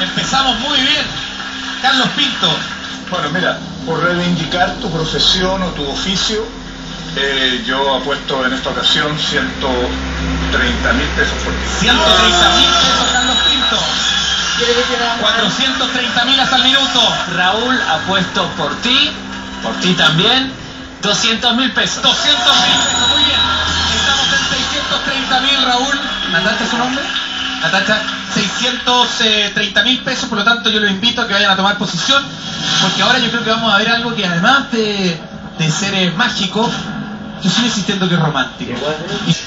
Empezamos muy bien. Carlos Pinto. Bueno, mira, por reivindicar tu profesión o tu oficio, eh, yo apuesto en esta ocasión 130 mil pesos por ti. 130 mil pesos, Carlos Pinto. 430 mil hasta el minuto. Raúl, apuesto por ti, por ti también, 200 mil pesos. 200 mil pesos, muy bien. Estamos en 630 mil, Raúl. ¿Natacha su nombre? Natacha, 630 mil pesos, por lo tanto yo los invito a que vayan a tomar posición, porque ahora yo creo que vamos a ver algo que además de, de ser eh, mágico, yo sigo insistiendo que es romántico.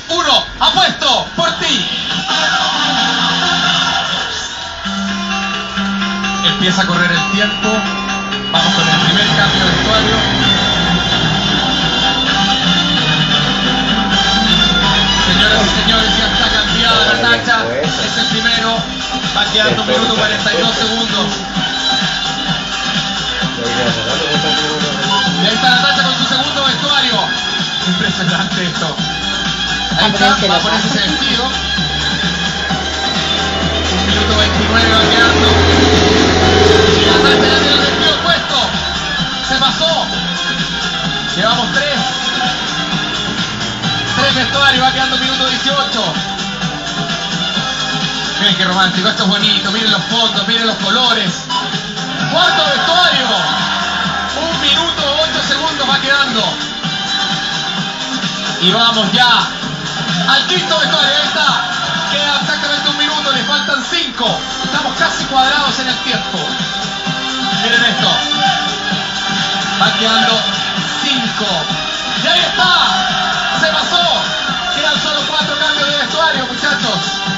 Uno, apuesto por ti. Empieza a correr el tiempo. Vamos con el primer cambio de vestuario. Va quedando un minuto 42 segundos. Y ahí está la tacha con su segundo vestuario. Impresionante esto. Ahí está, va a ponerse ese vestido. Un minuto 29 va quedando. Y la tacha ya tiene el vestido puesto. Se pasó. Llevamos tres. Tres vestuarios, va quedando minuto 18. Miren qué romántico, esto es bonito, miren los fondos, miren los colores. Cuarto vestuario. Un minuto ocho segundos va quedando. Y vamos ya al quinto vestuario, ahí está. Queda exactamente un minuto, le faltan cinco. Estamos casi cuadrados en el tiempo. Miren esto. Va quedando cinco. Y ahí está. Se pasó. Quedan solo cuatro cambios de vestuario, muchachos.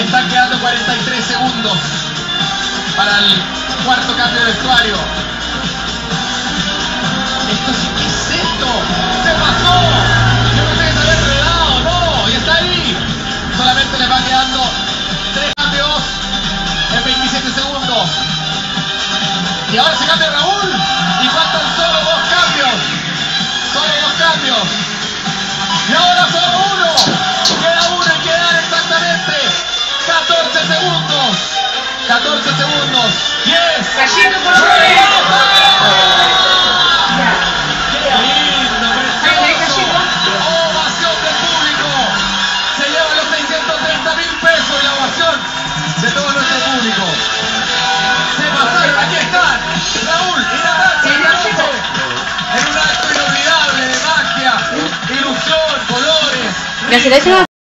Están quedando 43 segundos para el cuarto cambio de vestuario. Esto sí, ¿qué es esto? ¡Se pasó! Yo pensé que se había no, y está ahí. Solamente le va quedando tres cambios en 27 segundos. Y ahora se cambia Raúl 14 segundos. 10. ¡Qué lindo, precioso! ¡Ovación del público! Se llevan los 630 mil pesos y la ovación de todo nuestro público. Se pasaron, aquí están. Raúl y esta noche en un acto inolvidable de magia, ilusión, colores. La